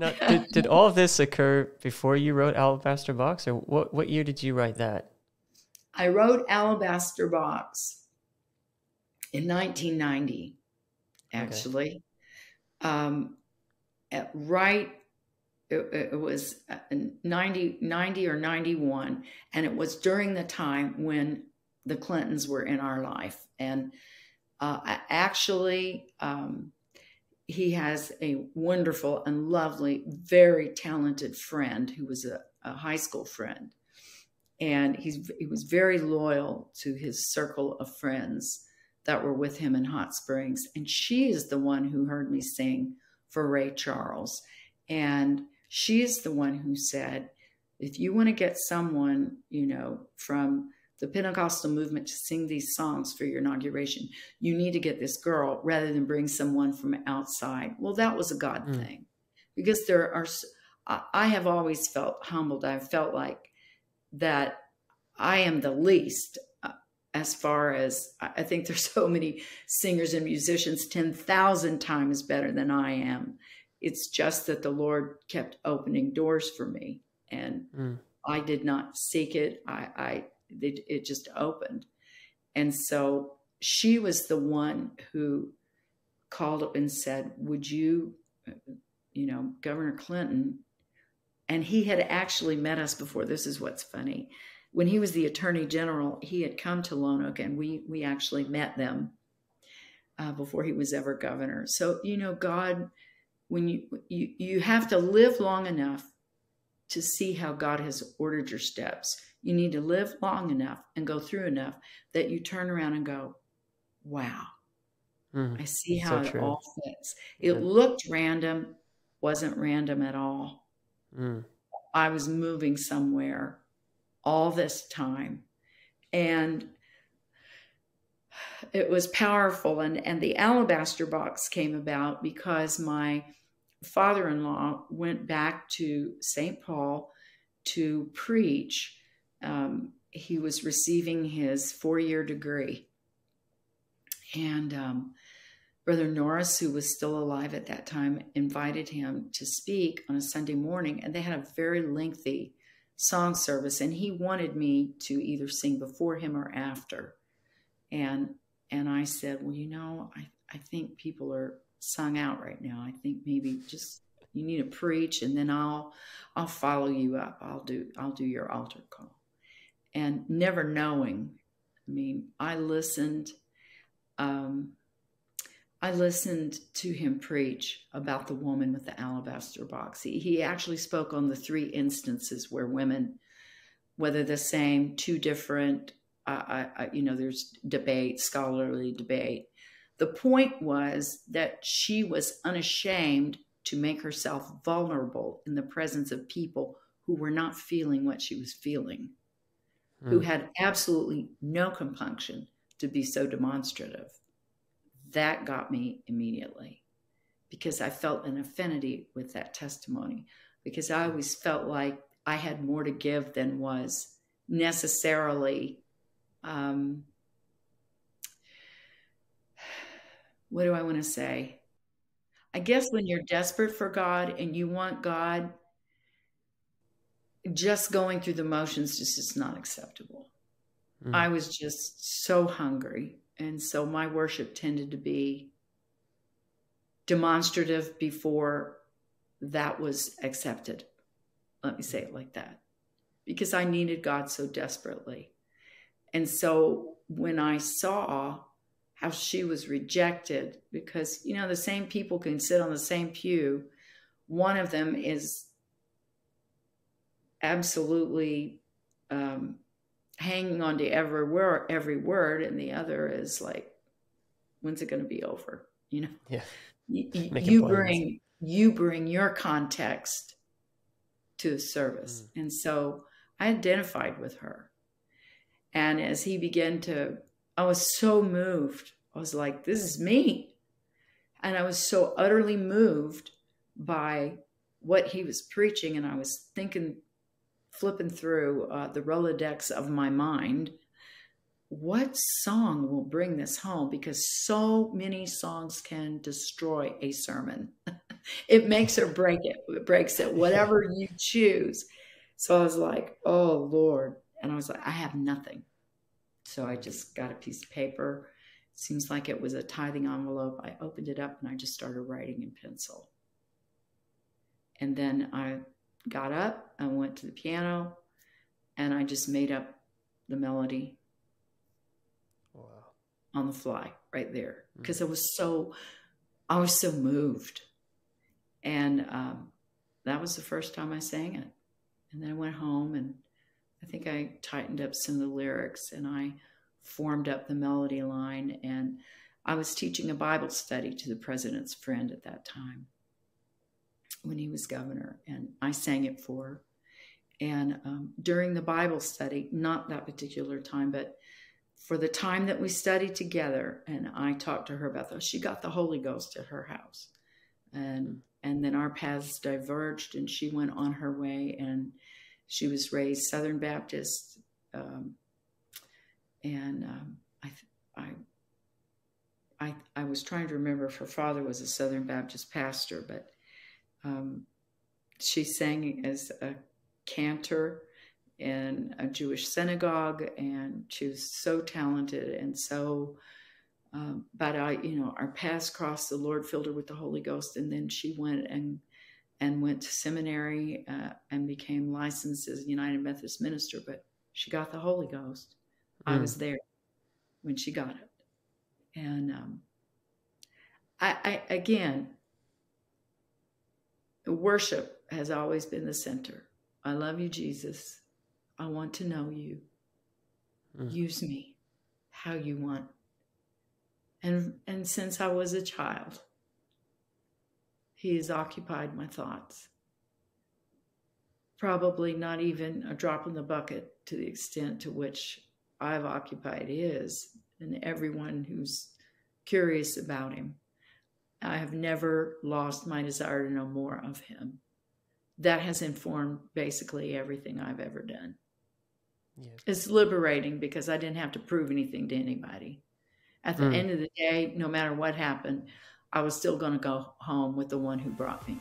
now, did, did all of this occur before you wrote Alabaster Box, or what, what year did you write that? I wrote Alabaster Box in 1990, actually. Okay. Um, right, it, it, was uh, 90, 90 or 91, and it was during the time when the Clintons were in our life. And uh, actually, um, he has a wonderful and lovely, very talented friend who was a, a high school friend. And he's, he was very loyal to his circle of friends that were with him in Hot Springs. And she is the one who heard me sing for Ray Charles. And she is the one who said, if you want to get someone, you know, from the Pentecostal movement to sing these songs for your inauguration. You need to get this girl rather than bring someone from outside. Well, that was a God mm. thing because there are, I have always felt humbled. I've felt like that I am the least uh, as far as I think there's so many singers and musicians 10,000 times better than I am. It's just that the Lord kept opening doors for me and mm. I did not seek it. I, I it, it just opened. And so she was the one who called up and said, Would you, you know, Governor Clinton, and he had actually met us before. This is what's funny. When he was the attorney general, he had come to Lonoke and we, we actually met them uh, before he was ever governor. So, you know, God, when you, you, you have to live long enough to see how God has ordered your steps. You need to live long enough and go through enough that you turn around and go, wow, mm, I see how so it true. all fits. It yeah. looked random, wasn't random at all. Mm. I was moving somewhere all this time. And it was powerful. And, and the alabaster box came about because my father in law went back to St. Paul to preach um, he was receiving his four year degree. And um, Brother Norris, who was still alive at that time, invited him to speak on a Sunday morning. And they had a very lengthy song service. And he wanted me to either sing before him or after. And and I said, Well, you know, I, I think people are sung out right now. I think maybe just you need to preach and then I'll I'll follow you up. I'll do I'll do your altar call and never knowing. I mean, I listened. Um, I listened to him preach about the woman with the alabaster box. He, he actually spoke on the three instances where women, whether the same, two different, uh, I, I, you know, there's debate, scholarly debate. The point was that she was unashamed to make herself vulnerable in the presence of people who were not feeling what she was feeling mm. who had absolutely no compunction to be so demonstrative. That got me immediately because I felt an affinity with that testimony because I always felt like I had more to give than was necessarily um, what do I want to say? I guess when you're desperate for God and you want God just going through the motions just is not acceptable. Mm. I was just so hungry. And so my worship tended to be demonstrative before that was accepted. Let me say it like that. Because I needed God so desperately. And so when I saw how she was rejected, because, you know, the same people can sit on the same pew, one of them is absolutely um, hanging on to every word, every word, and the other is like, when's it going to be over? You know, yeah. You, you bring you bring your context to the service, mm. and so I identified with her. And as he began to, I was so moved. I was like, this is me. And I was so utterly moved by what he was preaching. And I was thinking flipping through uh, the Rolodex of my mind, what song will bring this home? Because so many songs can destroy a sermon. it makes or break it. It breaks it, whatever you choose. So I was like, oh Lord. And I was like, I have nothing. So I just got a piece of paper. Seems like it was a tithing envelope. I opened it up and I just started writing in pencil. And then I got up, I went to the piano, and I just made up the melody wow. on the fly right there because mm. I was so, I was so moved. And um, that was the first time I sang it. And then I went home and I think I tightened up some of the lyrics and I formed up the melody line. And I was teaching a Bible study to the president's friend at that time when he was governor. And I sang it for her. And um, during the Bible study, not that particular time, but for the time that we studied together, and I talked to her about those, she got the Holy Ghost at her house. And and then our paths diverged, and she went on her way, and she was raised Southern Baptist, um, and um, I, I, I, I was trying to remember if her father was a Southern Baptist pastor, but um, she sang as a cantor in a Jewish synagogue, and she was so talented and so. Um, but I, you know, our paths crossed. The Lord filled her with the Holy Ghost, and then she went and and went to seminary uh, and became licensed as a United Methodist minister. But she got the Holy Ghost. Mm. I was there when she got it, and um, I, I again, worship has always been the center. I love you, Jesus. I want to know you. Mm. Use me how you want. And and since I was a child, he has occupied my thoughts. Probably not even a drop in the bucket to the extent to which I've occupied his and everyone who's curious about him. I have never lost my desire to know more of him. That has informed basically everything I've ever done. Yeah. It's liberating because I didn't have to prove anything to anybody. At the mm. end of the day, no matter what happened, I was still going to go home with the one who brought me.